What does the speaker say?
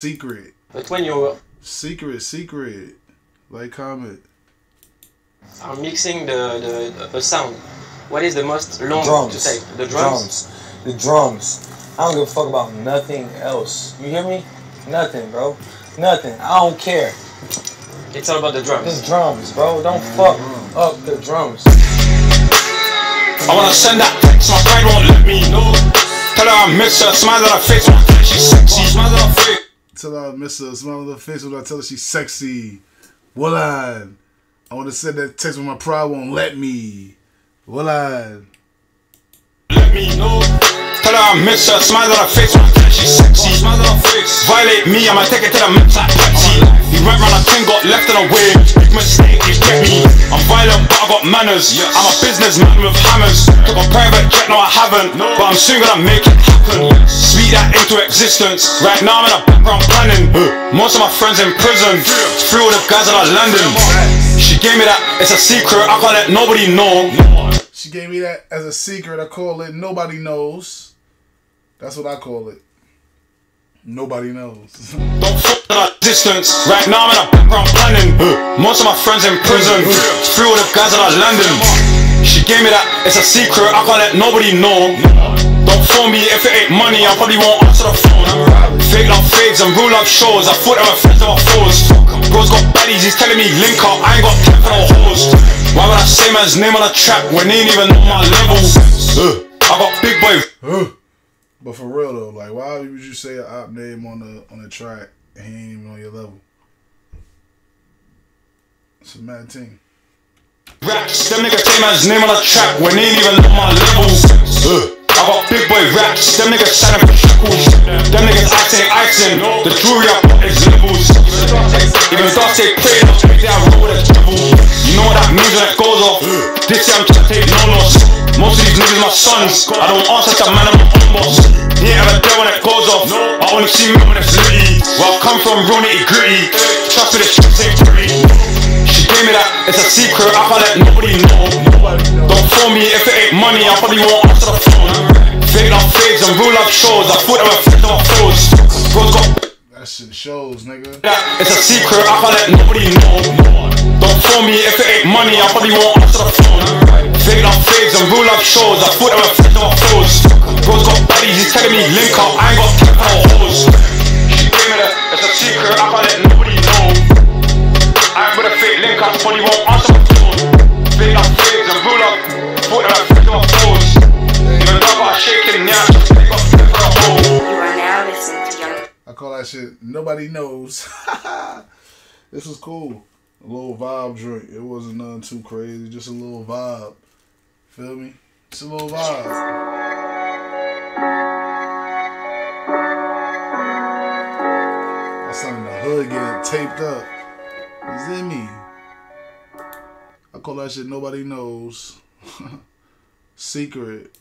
Secret. But when you Secret, secret. Like, comment. I'm mixing the, the, the sound, what is the most long drums. to say? The drums? The drums. I don't give a fuck about nothing else. You hear me? Nothing, bro. Nothing. I don't care. It's all about the drums. It's drums, bro. Don't mm-hmm. fuck up the drums. I wanna send that text, my pride won't let me know. Tell her I miss her, smile on her face, my she's sexy, smile on her face. Tell her I miss her. Smile on her face when I tell her she's sexy. Willan. I I want to send that text when my pride won't let me. Willan. Let me know. Tell her I miss her, smile on her face, my she's sexy, smile on her face. Violate me, I'ma take it to the max like Patsy. He went round a thing, got left in a way. Big mistake, he kept me. I'm violent, but I got manners. I'm a businessman with hammers. Took a private jet, no I haven't. No. But I'm soon gonna make it happen. Speak that into existence. Right now I'm in a background planning. Most of my friends in prison. Through all the guys that are landing. She gave me that, it's a secret, I can't let nobody know. She gave me that as a secret. I call it Nobody Knows. That's what I call it. Nobody knows. Don't fuck our distance. Right now I'm in a background planning. Most of my friends in prison. Through all the guys that are landing. She gave me that, it's a secret, I can't let nobody know. Don't phone me if it ain't money, I probably won't answer the phone. Fake love fades and real love shows. I thought were friends of my foes. Bro's got buddies, he's telling me link up. I ain't got time for no hoes. Why would I say man's name on a track when they ain't even know my level? Uh, I got big boy. but for real though, like why would you say an op name on the on the track and he ain't even on your level? It's a mad thing. Raps, them niggas say man's name on a track when they ain't even know my level. Uh, them niggas signing for shackles. Them niggas icing, icing. The jewelry I is levels. Even Dante played up, they I roll with a devil. You know what that means when it goes off. This year I'm trying to take no loss. Most of these niggas my sons. I don't answer to man, I'm own boss. He ain't ever there when it goes off. I only see me when it's litty. Where I come from, real nitty gritty. Trust me, this shit ain't pretty. She gave me that, it's a secret, I can't let nobody know. Don't phone me if it ain't money, I probably won't fades and real love shows, I they were friends of my. Bro's got That shit shows, nigga. it's a secret, I can't let nobody know. Don't phone me if it ain't money, I probably won't answer the phone. Fake love fades and real love shows, I they were friends of my. Bro's got buddies, he's telling me link up, I ain't got time for no hoes. She gave me that, it's a secret, I can't let nobody know. I ain't with a fake link up, probably won't answer my phone. Fake love fades and real love, thought they were friends of I got shaking now, they got time for a hoe. You are now listening to Young I call that shit nobody knows. this was cool. A little vibe drink. It wasn't nothing too crazy, just a little vibe. Feel me? It's a little vibe. My son in the hood getting taped up. Is in me. I call that shit nobody knows. Secret.